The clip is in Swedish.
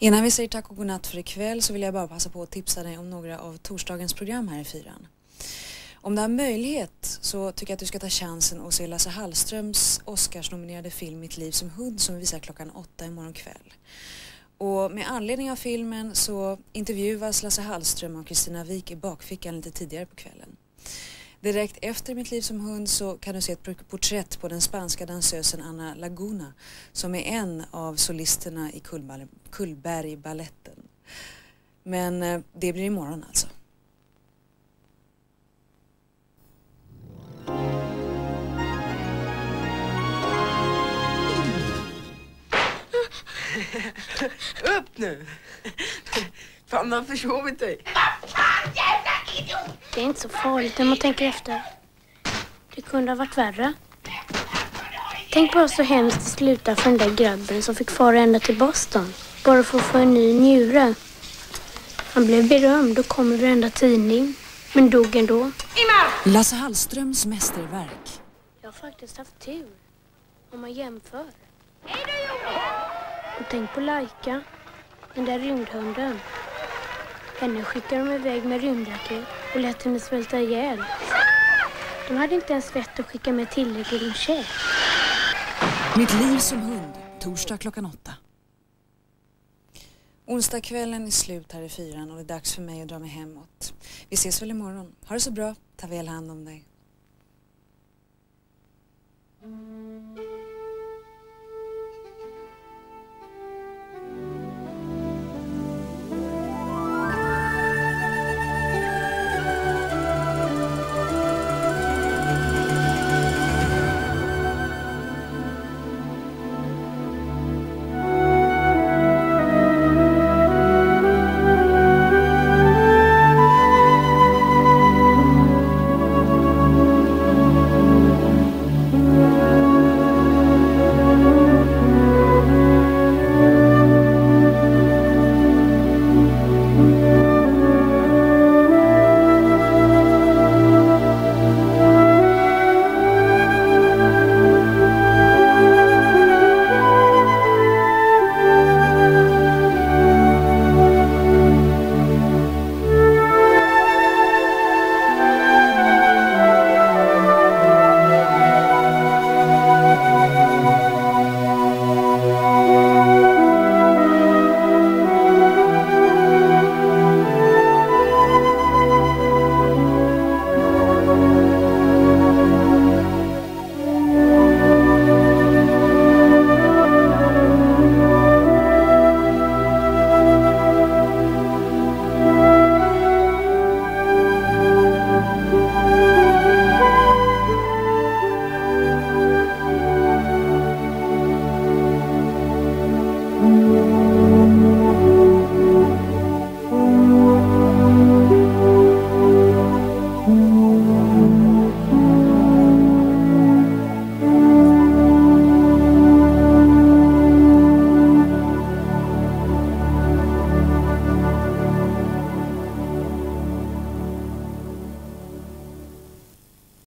Innan vi säger tack och godnatt för ikväll så vill jag bara passa på att tipsa dig om några av torsdagens program här i fyran. Om du har möjlighet så tycker jag att du ska ta chansen och se Lasse Hallströms Oscarsnominerade film Mitt liv som hund som visar klockan åtta imorgon kväll. Och med anledning av filmen så intervjuas Lasse Hallström och Kristina Wik i bakfickan lite tidigare på kvällen. Direkt efter Mitt liv som hund så kan du se ett porträtt på den spanska dansösen Anna Laguna som är en av solisterna i Kullbergbaletten. Men eh, det blir imorgon alltså. Upp nu! Fan, du har försovit dig. Vad fan, jävla! Det är inte så farligt när man tänker efter. Det kunde ha varit värre. Tänk bara så hemskt det slutade för den där grabben som fick fara ända till Boston. Bara för att få en ny njure. Han blev berömd och kom i varenda tidning. Men dog ändå. Lasse Hallströms mästerverk. Jag har faktiskt haft tur. Om man jämför. Och tänk på Laika. Den där rymdhunden. Henne skickade de iväg med rymdraket och lät henne svälta ihjäl. De hade inte ens vett att skicka med tillräckligt med käk. Mitt liv som hund, torsdag klockan åtta. Onsdagskvällen är slut här i fyran och det är dags för mig att dra mig hemåt. Vi ses väl imorgon. Ha det så bra. Ta väl hand om dig.